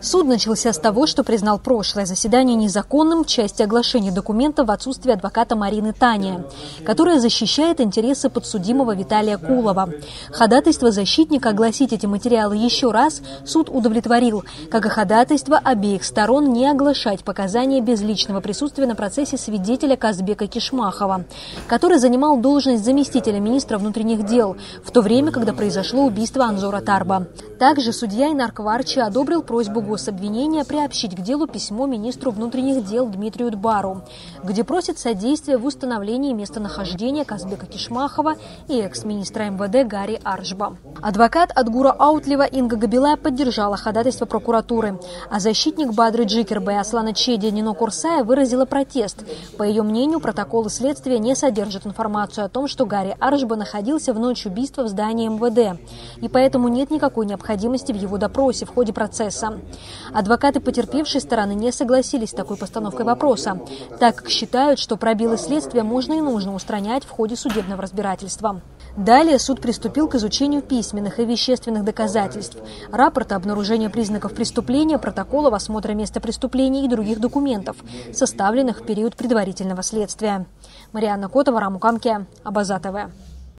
Суд начался с того, что признал прошлое заседание незаконным в части оглашения документов в отсутствие адвоката Марины Тания, которая защищает интересы подсудимого Виталия Кулова. Ходатайство защитника огласить эти материалы еще раз суд удовлетворил, как и ходатайство обеих сторон не оглашать показания без личного присутствия на процессе свидетеля Казбека Кишмахова, который занимал должность заместителя министра внутренних дел в то время, когда произошло убийство Анзора Тарба. Также судья Инарк Варчи одобрил просьбу гособвинения приобщить к делу письмо министру внутренних дел Дмитрию Дбару, где просит содействия в установлении местонахождения Казбека Кишмахова и экс-министра МВД Гарри Аршба. Адвокат Адгура Аутлева Инга Габилая поддержала ходатайство прокуратуры, а защитник Бадры Джикербе Аслана Чеди Нино Курсая выразила протест. По ее мнению, протоколы следствия не содержат информацию о том, что Гарри Аршба находился в ночь убийства в здании МВД, и поэтому нет никакой необходимости в его допросе в ходе процесса. Адвокаты потерпевшей стороны не согласились с такой постановкой вопроса, так как считают, что пробелы следствия можно и нужно устранять в ходе судебного разбирательства. Далее суд приступил к изучению письменных и вещественных доказательств, рапорта обнаружения признаков преступления, протоколов осмотра места преступления и других документов, составленных в период предварительного следствия. Марианна Котова, Рамукамке, Абазатова.